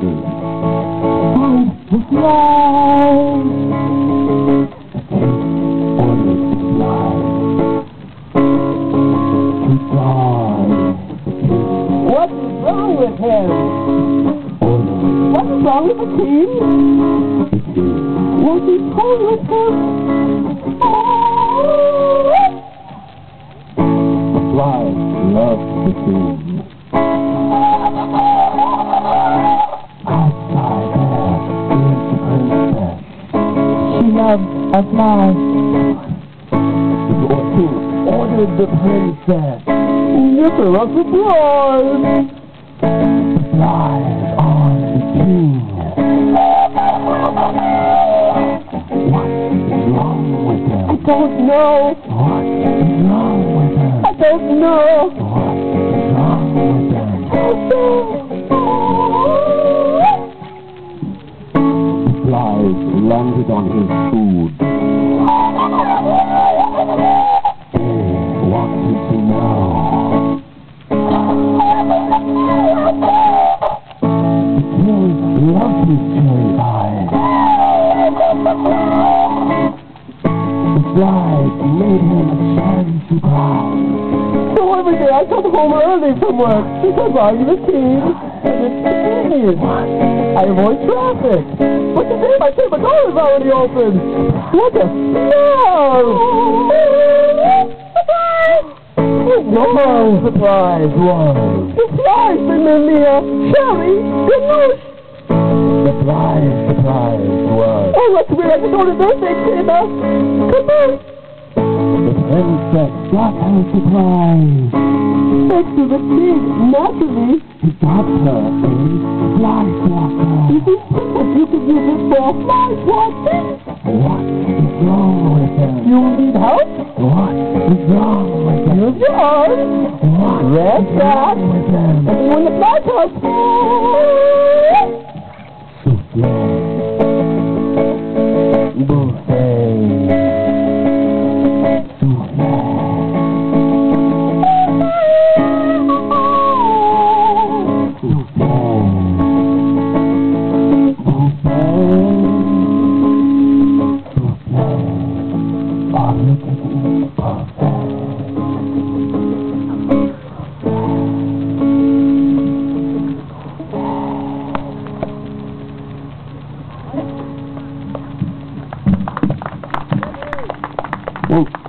golden and to fly. What's wrong with him? What's wrong with the? What's wrong with him? Oh. Loves a fly. The king ordered the princess. Nipper of the bride. Is on the king. What is wrong with I don't know. What is wrong with him? I don't know. What flies landed on his food. He wanted to know. The. The flies made him a cherry surprise. So every day I come home early from work because the king and convenient. I avoid traffic. But today my favorite door is already open. What a smell! Surprise! No surprise. The me the uh, cherry ganoush. The flies surprise was. Oh, that's weird. I just ordered birthday table. Come on. The princess got her surprise. Thanks to the king, naturally. He got her a fly? You for fly swatting. What is wrong with? You need help? What is wrong with. What Red is back. wrong with fly. Buffet. Whoa.